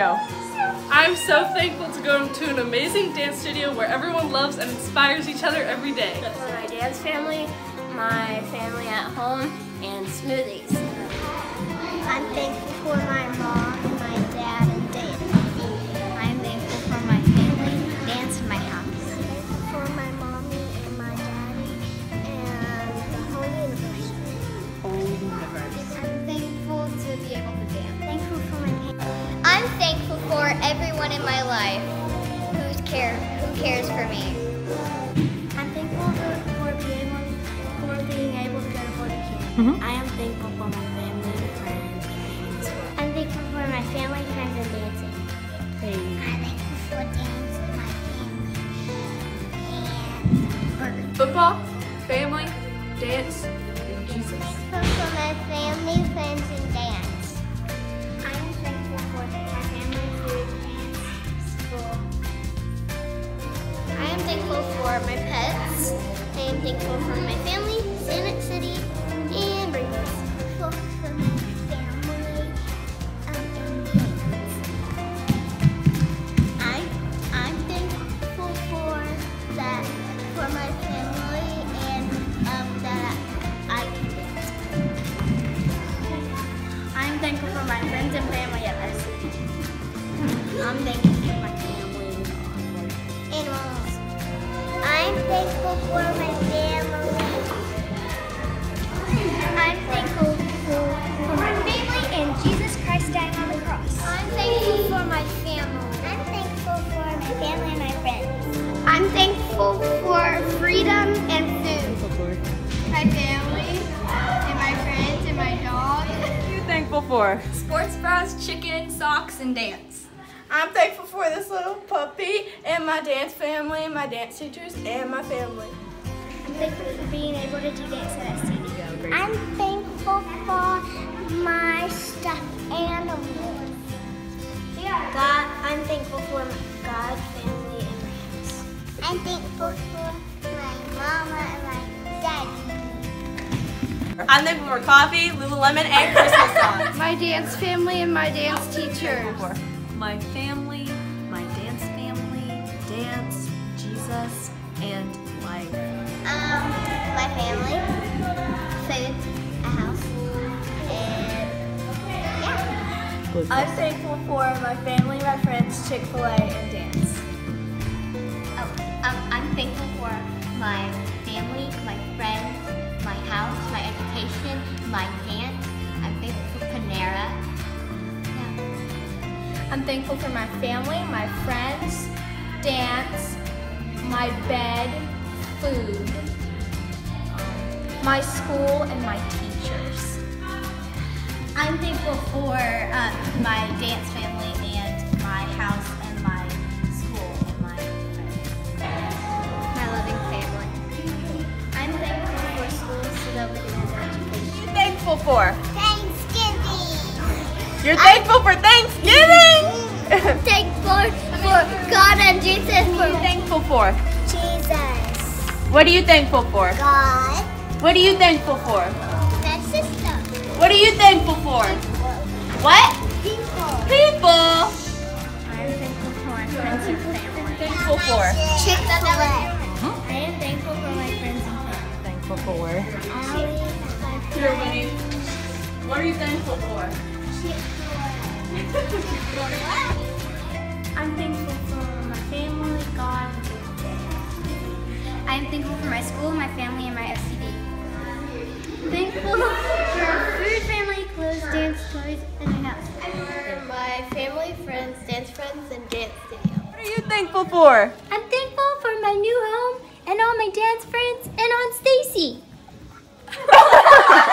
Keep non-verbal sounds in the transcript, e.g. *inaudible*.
Go. I'm so thankful to go to an amazing dance studio where everyone loves and inspires each other every day. For my dance family, my family at home, and smoothies. I'm thankful for my mom, and my everyone in my life who's care who cares for me. I'm thankful for, for being able for being able to go to boarding camp. Mhm. I am thankful for my family and friends. I'm thankful for my family, friends, and dancing. Hey. I'm thankful for dancing, my family, and birds. Football, family, dance, and Jesus. For my family, friends, and dance. For my pets. I am thankful for my family, Scenic City, and Ringers. For, for my family um, I'm thankful for that, for my family, and that I can. I'm thankful for my friends and family at SC. I'm thankful thankful for? Sports bras, chicken, socks, and dance. I'm thankful for this little puppy and my dance family, my dance teachers, and my family. I'm thankful for being able to do dance at STD. I'm thankful for my stuffed animals. God, I'm thankful for my God, family, and my house. I'm thankful for my mama and my daddy. I'm thankful for coffee, Lululemon, and Christmas songs. My dance family and my dance teachers. my family, my dance family, dance, Jesus, and life. Um, my family, food, a house, and yeah. I'm thankful for my family, my friends, Chick-fil-A, and dance. Oh, um, I'm thankful for my I'm thankful for my family, my friends, dance, my bed, food, my school, and my teachers. I'm thankful for uh, my dance family and my house and my school and my friends. My loving family. I'm thankful for school, can have education. Thankful for? Thanksgiving! You're thankful for Thanksgiving! *laughs* thankful for God and Jesus what are you thankful for? Jesus. What are you thankful for? God. What are you thankful for? The system. What are you thankful for? What? People. People! I'm thankful for my friends and family. Thankful for? Chick-fil-A. I am thankful for my friends and family. Thankful for. Here, Winnie. What are you thankful for? I'm thankful for my family, God, and Jesus. I'm thankful for my school, my family, and my SCD. Thankful *laughs* for food, family, clothes, dance, toys, and my house. For my family, friends, dance friends, and dance studio. What are you thankful for? I'm thankful for my new home and all my dance friends and on Stacy. *laughs*